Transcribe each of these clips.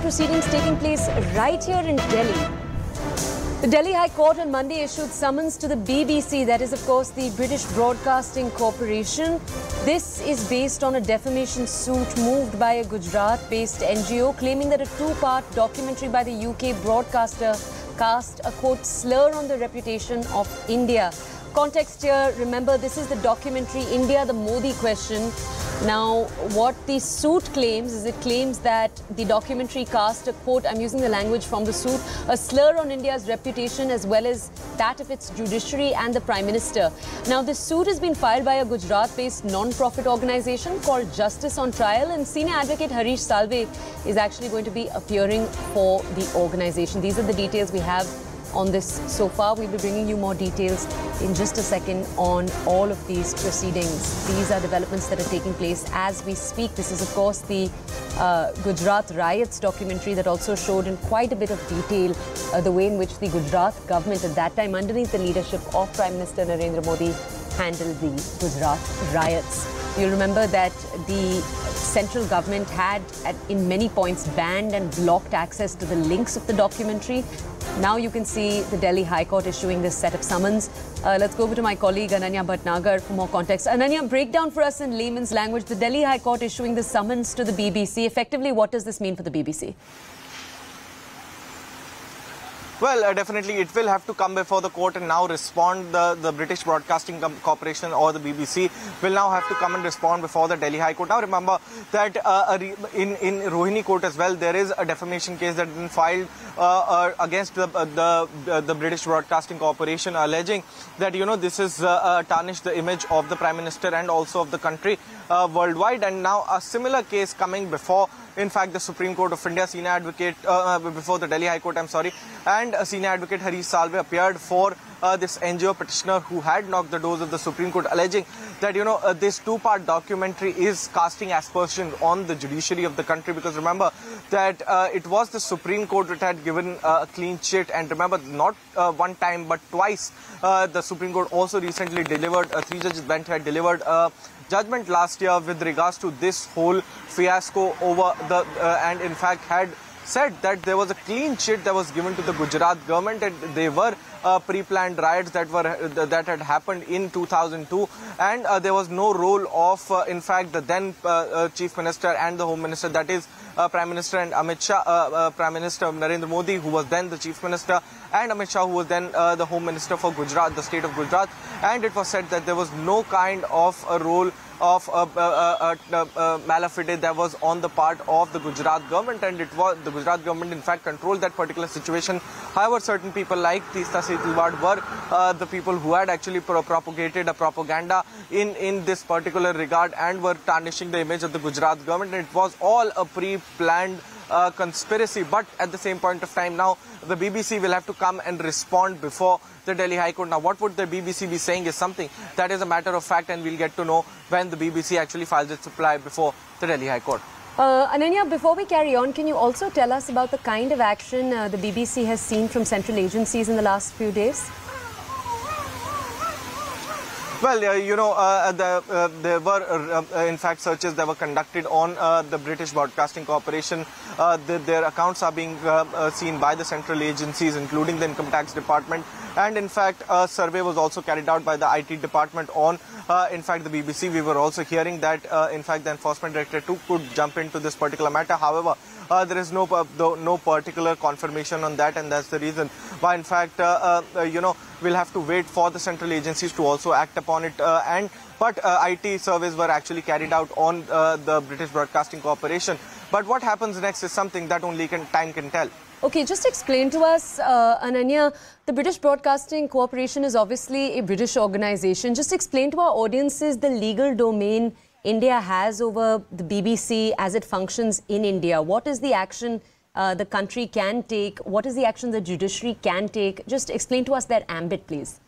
proceedings taking place right here in Delhi. The Delhi High Court on Monday issued summons to the BBC, that is, of course, the British Broadcasting Corporation. This is based on a defamation suit moved by a Gujarat based NGO claiming that a two part documentary by the UK broadcaster cast a quote slur on the reputation of India. Context here, remember, this is the documentary India, the Modi question. Now, what the suit claims is it claims that the documentary cast a quote, I'm using the language from the suit, a slur on India's reputation as well as that of its judiciary and the Prime Minister. Now, this suit has been filed by a Gujarat based non profit organization called Justice on Trial, and senior advocate Harish Salve is actually going to be appearing for the organization. These are the details we have on this so far. We'll be bringing you more details in just a second on all of these proceedings. These are developments that are taking place as we speak. This is, of course, the uh, Gujarat riots documentary that also showed in quite a bit of detail uh, the way in which the Gujarat government at that time, underneath the leadership of Prime Minister Narendra Modi, handled the Gujarat riots. You'll remember that the central government had, at, in many points, banned and blocked access to the links of the documentary. Now you can see the Delhi High Court issuing this set of summons. Uh, let's go over to my colleague Ananya Bhatnagar for more context. Ananya, break down for us in layman's language the Delhi High Court issuing the summons to the BBC. Effectively, what does this mean for the BBC? Well, uh, definitely it will have to come before the court and now respond. The, the British Broadcasting Corporation or the BBC will now have to come and respond before the Delhi High Court. Now remember that uh, in, in Rohini Court as well, there is a defamation case that has been filed uh, uh against the, uh, the, the British Broadcasting Corporation alleging that, you know, this is uh, tarnished the image of the Prime Minister and also of the country worldwide. And now a similar case coming before in fact, the Supreme Court of India senior advocate, uh, before the Delhi High Court, I'm sorry, and senior advocate Harish Salve appeared for uh, this NGO petitioner who had knocked the doors of the Supreme Court, alleging that, you know, uh, this two-part documentary is casting aspersions on the judiciary of the country. Because remember that uh, it was the Supreme Court that had given uh, a clean chit. And remember, not uh, one time, but twice, uh, the Supreme Court also recently delivered, a three-judge bench had delivered a judgment last year with regards to this whole fiasco over the, and in fact had said that there was a clean chit that was given to the Gujarat government and they were uh, pre-planned riots that were that had happened in 2002 and uh, there was no role of uh, in fact the then uh, uh, chief minister and the home minister that is Uh, prime minister and Amit Shah uh, uh, prime minister Narendra Modi who was then the chief minister and Amit Shah who was then the home minister for Gujarat the state of Gujarat. And it was said that there was no kind of a role of uh, uh, uh, malafide that was on the part of the Gujarat government. And it was the Gujarat government in fact controlled that particular situation. However, certain people like Teesta Setalvad were the people who had actually pro propagated a propaganda in, in this particular regard and were tarnishing the image of the Gujarat government. And it was all a pre-planned uh, conspiracy. But at the same point of time now, the BBC will have to come and respond before the Delhi High Court. Now, what would the BBC be saying is something that is a matter of fact and we'll get to know when the BBC actually files its reply before the Delhi High Court. Uh, Ananya, before we carry on, can you also tell us about the kind of action uh, the BBC has seen from central agencies in the last few days? Well, uh, you know, uh, the, uh, there were, uh, uh, in fact, searches that were conducted on uh, the British Broadcasting Corporation. The, their accounts are being seen by the central agencies, including the Income Tax Department. And in fact, a survey was also carried out by the IT department on, in fact, the BBC. We were also hearing that, in fact, the Enforcement Director too could jump into this particular matter. However, uh, there is no uh, no particular confirmation on that, and that's the reason why, in fact, uh, you know, we'll have to wait for the central agencies to also act upon it. and but IT surveys were actually carried out on the British Broadcasting Corporation. But what happens next is something that only can, time can tell. Okay, just explain to us, uh, Ananya, the British Broadcasting Corporation is obviously a British organization. Just explain to our audiences the legal domain India has over the BBC as it functions in India? What is the action uh, the country can take? What is the action the judiciary can take? Just explain to us that ambit, please.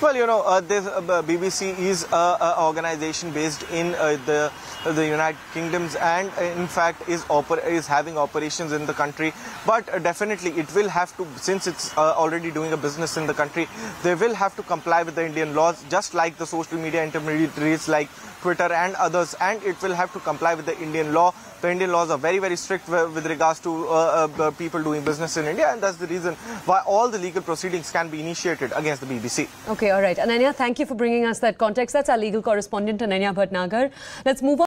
Well, you know, uh, this uh, BBC is an organization based in uh, the the United Kingdoms and uh, in fact is is having operations in the country. But uh, definitely, it will have to since it's uh, already doing a business in the country, they will have to comply with the Indian laws, just like the social media intermediaries like Twitter and others, and it will have to comply with the Indian law. The Indian laws are very, very strict with regards to uh, uh, people doing business in India, and that's the reason why all the legal proceedings can be initiated against the BBC. Okay. Okay, all right. Ananya, thank you for bringing us that context. That's our legal correspondent, Ananya Bhatnagar. Let's move on.